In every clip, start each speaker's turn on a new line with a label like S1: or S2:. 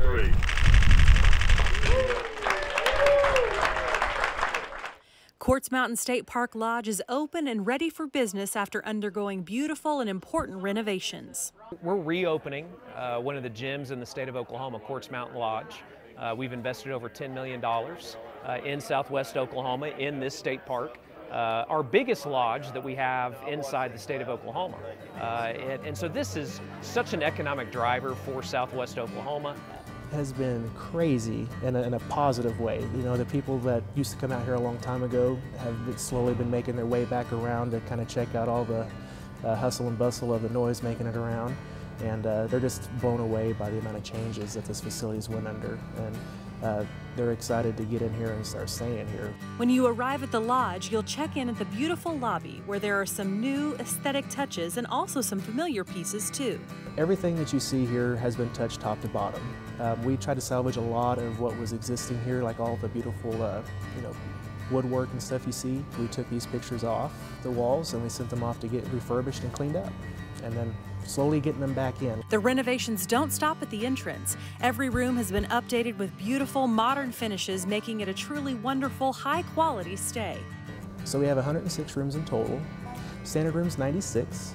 S1: three.
S2: Quartz Mountain State Park Lodge is open and ready for business after undergoing beautiful and important renovations.
S3: We're reopening uh, one of the gyms in the state of Oklahoma, Quartz Mountain Lodge. Uh, we've invested over $10 million uh, in southwest Oklahoma in this state park. Uh, our biggest lodge that we have inside the state of Oklahoma. Uh, and, and so this is such an economic driver for southwest Oklahoma
S4: has been crazy in a, in a, positive way. You know, the people that used to come out here a long time ago have slowly been making their way back around to kind of check out all the uh, hustle and bustle of the noise making it around. And uh, they're just blown away by the amount of changes that this facility's went under. And uh, they're excited to get in here and start staying here.
S2: When you arrive at the lodge, you'll check in at the beautiful lobby where there are some new aesthetic touches and also some familiar pieces too.
S4: Everything that you see here has been touched top to bottom. Um, we tried to salvage a lot of what was existing here, like all the beautiful, uh, you know, woodwork and stuff you see. We took these pictures off the walls and we sent them off to get refurbished and cleaned up. And then slowly getting them back in.
S2: The renovations don't stop at the entrance. Every room has been updated with beautiful modern finishes, making it a truly wonderful, high quality stay.
S4: So we have 106 rooms in total. Standard rooms 96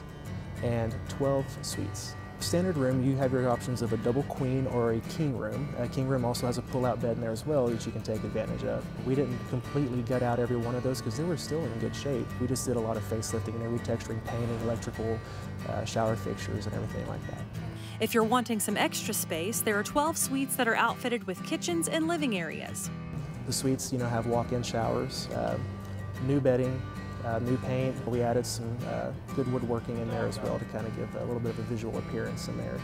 S4: and 12 suites. Standard room, you have your options of a double queen or a king room. A king room also has a pull-out bed in there as well that you can take advantage of. We didn't completely gut out every one of those because they were still in good shape. We just did a lot of facelifting and retexturing, painting, electrical, uh, shower fixtures, and everything like that.
S2: If you're wanting some extra space, there are 12 suites that are outfitted with kitchens and living areas.
S4: The suites, you know, have walk-in showers, uh, new bedding, uh, new paint. We added some uh, good woodworking in there as well to kind of give a little bit of a visual appearance in there.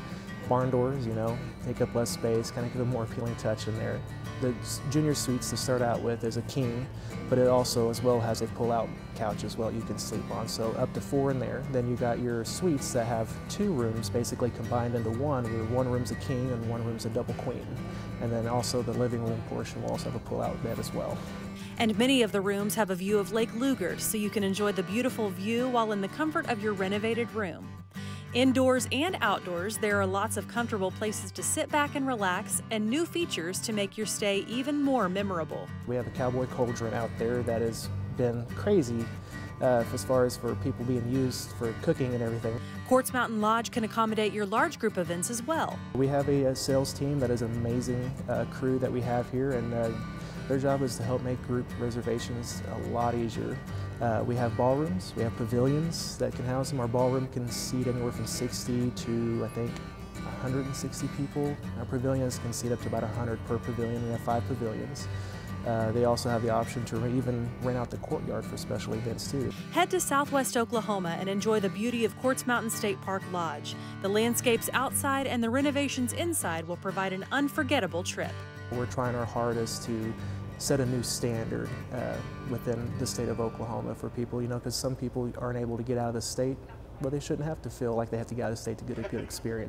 S4: Barn doors, you know, take up less space, kind of give a more appealing touch in there. The junior suites to start out with is a king, but it also as well has a pull-out couch as well you can sleep on. So up to four in there. Then you got your suites that have two rooms basically combined into one, where one room's a king and one room's a double queen. And then also the living room portion will also have a pull-out bed as well.
S2: And many of the rooms have a view of Lake Lugert, so you can enjoy the beautiful view while in the comfort of your renovated room. Indoors and outdoors, there are lots of comfortable places to sit back and relax, and new features to make your stay even more memorable.
S4: We have a cowboy cauldron out there that has been crazy uh, as far as for people being used for cooking and everything.
S2: Quartz Mountain Lodge can accommodate your large group events as well.
S4: We have a, a sales team that is an amazing uh, crew that we have here, and uh, their job is to help make group reservations a lot easier. Uh, we have ballrooms, we have pavilions that can house them. Our ballroom can seat anywhere from 60 to, I think, 160 people. Our pavilions can seat up to about 100 per pavilion. We have five pavilions. Uh, they also have the option to even rent out the courtyard for special events too.
S2: Head to southwest Oklahoma and enjoy the beauty of Quartz Mountain State Park Lodge. The landscapes outside and the renovations inside will provide an unforgettable trip.
S4: We're trying our hardest to set a new standard uh, within the state of Oklahoma for people, you know, because some people aren't able to get out of the state, but they shouldn't have to feel like they have to get out of the state to get a good experience.